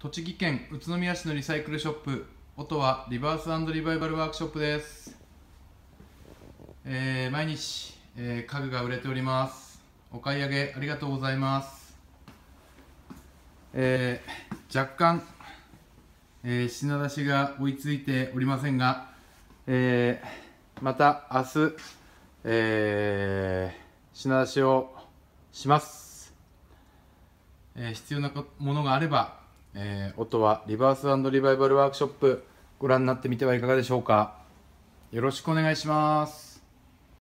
栃木県宇都宮市のリサイクルショップ音はリバースリバイバルワークショップです、えー毎日、えー家具が売れております。お買い上げありがとうございます、えー若干、えー品出しが追いついておりませんが、えーまた明日、えー品出しをします。えー必要なものがあれば、えー音はリバースリバイバルワークショップご覧になってみてはいかがでしょうか？よろしくお願いします。